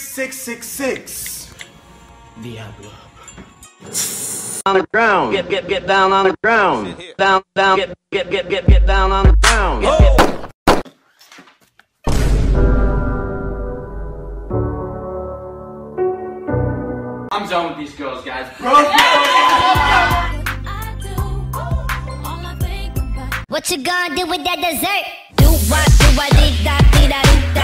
six six six six. Diablo. on the ground. Get get get down on the ground. Down down get get get get get down on the ground. Get, get. I'm done with these girls, guys. What you gonna do with that dessert? Do what, do what, dee da, dee da, dee da. Do what,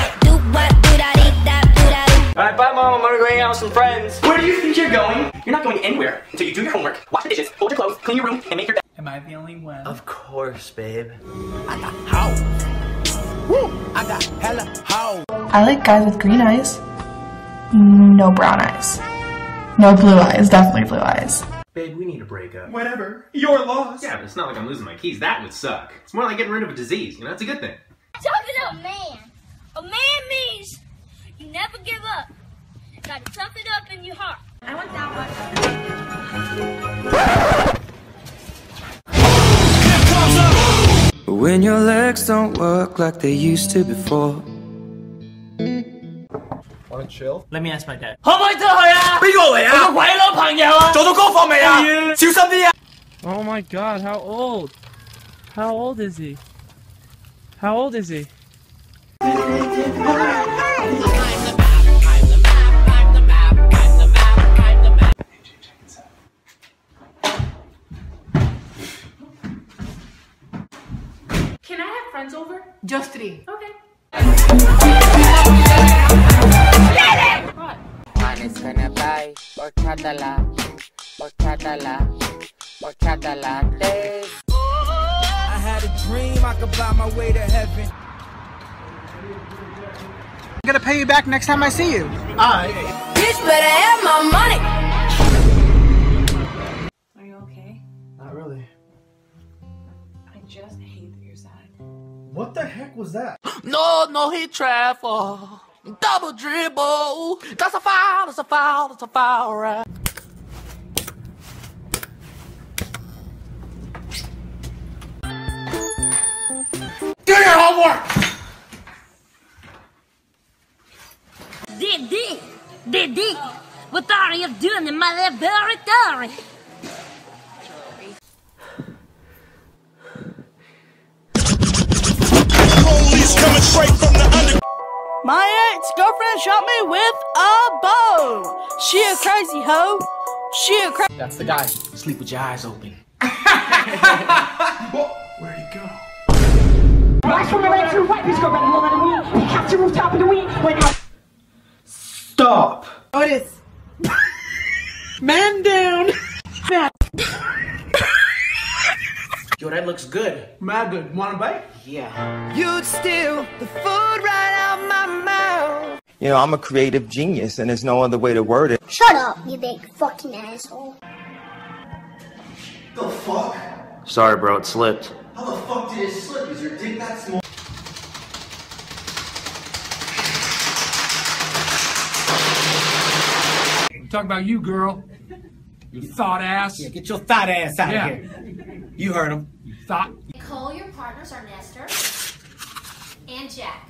I'm gonna go hang out with some friends. Where do you think you're going? You're not going anywhere until you do your homework, wash the dishes, fold your clothes, clean your room, and make your bed. Am I the only one? Of course, babe. I got hell. I like guys with green eyes. No brown eyes. No blue eyes. Definitely blue eyes. Babe, we need to break up. Whatever. You're lost. Yeah, but it's not like I'm losing my keys. That would suck. It's more like getting rid of a disease. You know, it's a good thing. Talking to a man. A man means you never give up Gotta tough it up in your heart. I want that one. When your legs don't work like they used to before. Wanna chill? Let me ask my dad. 可唔可以出去啊？边个嚟啊？我个鬼佬朋友啊！做到功课未啊？小心啲啊！ Oh my god, how old? How old is he? How old is he? Three. Okay. One is gonna buy horchata latte, horchata latte, horchata latte. I had a dream I could buy my way to heaven. I'm gonna pay you back next time I see you. Bitch better have my money. What the heck was that? No, no, he travel. Double dribble. That's a foul, that's a foul, that's a foul, right? Do your homework! Dee Dee, Diddy, what are you doing in my laboratory? My ex-girlfriend shot me with a bow. She a crazy hoe. She a crazy. That's the guy. Sleep with your eyes open. Where'd he go? Last one I to white bitch go running more than we. We capture rooftop of the weed. Stop. Otis. Man down. Yo, that looks good. Mad good. Want a bite? Yeah. You'd steal the food right out my mouth. You know, I'm a creative genius, and there's no other way to word it. Shut up, you big fucking asshole. The fuck? Sorry, bro, it slipped. How the fuck did it slip? Is your dick that small? I'm about you, girl. You thought ass. Yeah, get your thought ass out Yeah. of here. You heard him. You thought. Nicole, your partners are Nestor and Jack.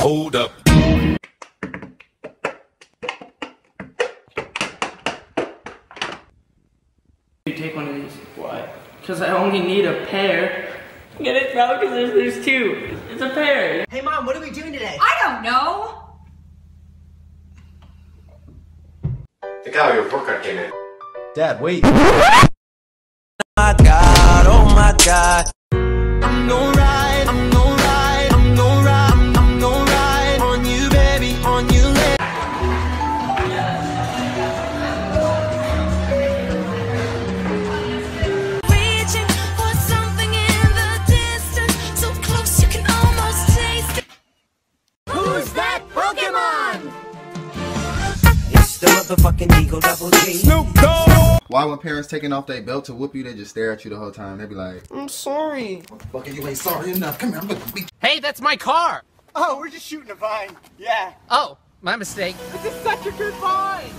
Hold up. You take one of these. Why? Because I only need a pair. Get it, bro? Because there's, there's two. It's a pair. Hey, mom, what are we doing today? I don't know. The guy with your report card came in. Dad, wait. My God, oh my God. Why when parents taking off their belt to whoop you, they just stare at you the whole time? They be like, I'm sorry. fucking you ain't sorry enough. Come here, I'm gonna beat Hey, that's my car. Oh, we're just shooting a vine. Yeah. Oh, my mistake. This is such a good vine.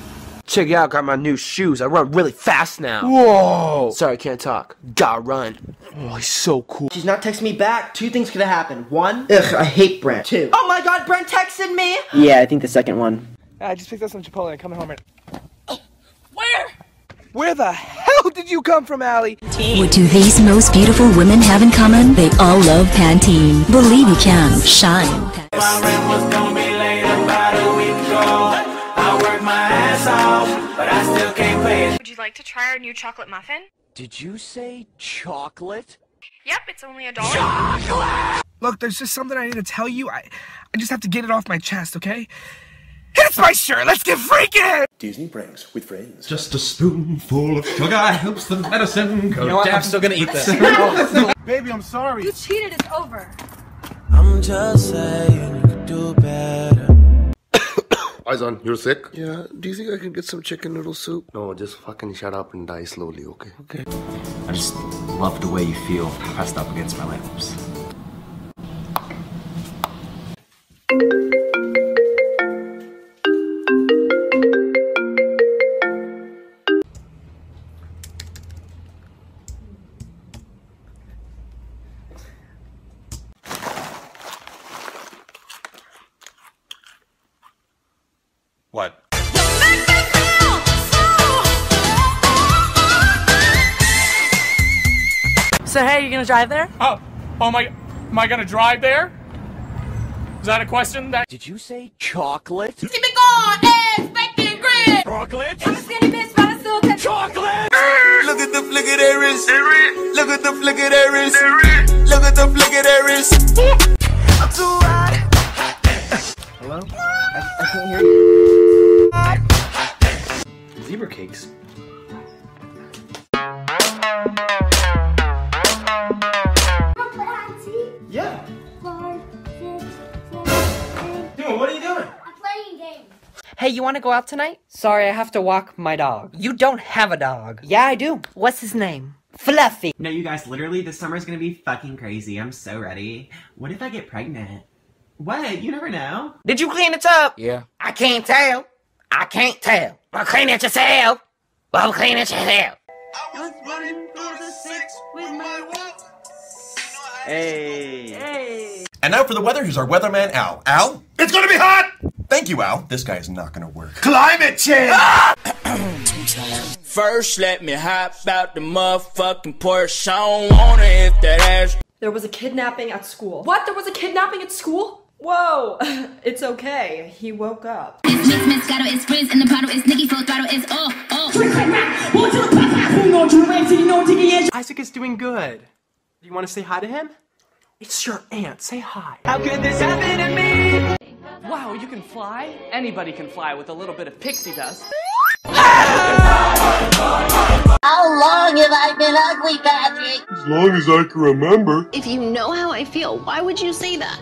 Check it out, got my new shoes. I run really fast now. Whoa. Sorry, can't talk. Gotta run. Oh, he's so cool. She's not texting me back. Two things could have happened. One, ugh, I hate Brent. Two, oh my god, Brent texted me! Yeah, I think the second one. I just picked up some Chipotle and coming home right Where? Where the hell did you come from, Allie? What do these most beautiful women have in common? They all love Pantene. Believe you can. Shine. My rent was gonna be late about a week ago. I worked my ass off, but I still can't pay it. Would you like to try our new chocolate muffin? Did you say chocolate? Yep, it's only a dollar. Chocolate! Look, there's just something I need to tell you. I, I just have to get it off my chest, okay? It's my shirt. Let's get freaking. Disney pranks with friends. Just a spoonful of sugar helps the medicine go You know what? I'm still gonna eat this. Baby, I'm sorry. You cheated, it's over. I'm just saying you could do better. Aizan, you're sick? Yeah. Do you think I can get some chicken noodle soup? No, just fucking shut up and die slowly, okay? Okay. I just love the way you feel pressed up against my lips. So hey, you gonna drive there? Oh, oh my, am I gonna drive there? Is that a question? That Did you say chocolate? Keep it going, eggs, bacon, grit. Chocolate? I'm a skinny bitch, but I still can. Chocolate. Look at the flick of their wrist. Look at the flick of their wrist. Look at the flick of their wrist. I'm too hot. Hello? I, I can't want to go out tonight? Sorry, I have to walk my dog. You don't have a dog. Yeah, I do. What's his name? Fluffy. No, you guys, literally, this summer's gonna be fucking crazy. I'm so ready. What if I get pregnant? What? You never know. Did you clean it up? Yeah. I can't tell. I can't tell. Well, clean it yourself. Well, clean it yourself. Hey. Hey. And now for the weather, here's our weatherman, Al. Al? It's gonna be hot! Thank you, Al. This guy is not gonna work. Climate change! Ah! First, let me hop out the motherfucking Porsche. I don't want it if that ass. There was a kidnapping at school. What? There was a kidnapping at school? Whoa, it's okay. He woke up. It's Mix Moscato, it's Frizz in the bottle, it's Nicky Full Throttle, it's oh, oh. Isaac is doing good. Do you want to say hi to him? It's your aunt. Say hi. How could this happen to me? Wow, you can fly? Anybody can fly with a little bit of pixie dust. How long have I been ugly, Patrick? As long as I can remember. If you know how I feel, why would you say that?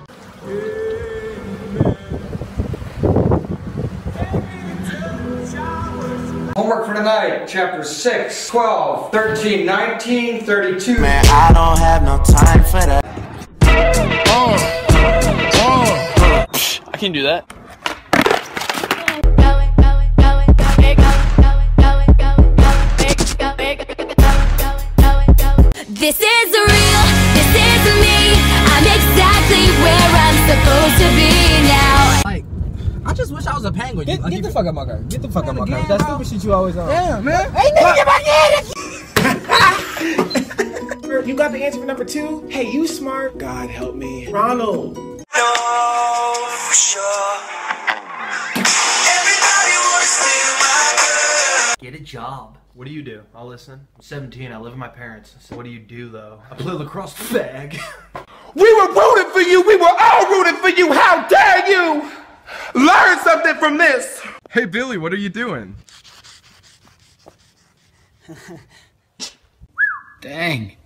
Homework for tonight, chapter 6, 12, 13, 19, 32. Man, I don't have no time for that. I can do that. This is real, this is me. I'm exactly where I'm supposed to be now. Like, I just wish I was a penguin. Get, get the fuck out my car. Get the fuck out my car. That stupid shit you always on. Yeah, man. Hey, nigga, get my You got the answer for number two? Hey, you smart. God help me. Ronald. No, Get a job. What do you do? I'll listen. I'm 17. I live with my parents. So what do you do though? I play lacrosse fag. We were rooting for you. We were all rooting for you. How dare you? Learn something from this. Hey Billy, what are you doing? Dang.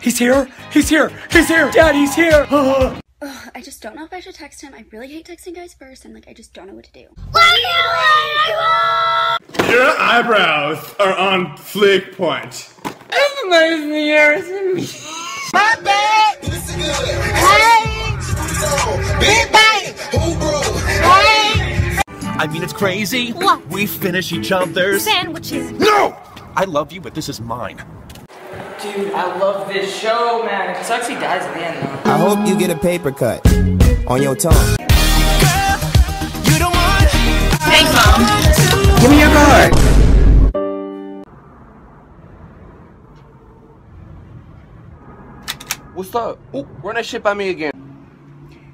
He's here. He's here. He's here. Dad, he's here. Ugh, I just don't know if I should text him. I really hate texting guys first, and like I just don't know what to do. Your eyebrows are on flick point. It's nice in the air, isn't me? My bad. Hey. Big bang. Hey. I mean, it's crazy. What? We finish each other's. Sandwiches. No! I love you, but this is mine. Dude, I love this show, man. It sucks he dies at the end, though. I hope you get a paper cut on your tongue. Thanks, Mom. Give me your card. What's up? Oh, run that shit by me again.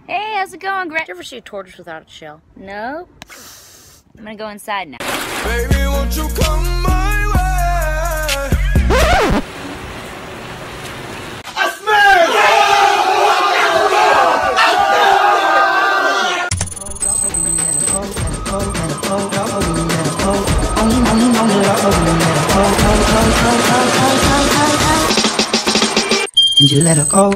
Hey, how's it going, Grant? Did you ever see a tortoise without a shell? Nope. I'm gonna go inside now. Baby, And you let her go.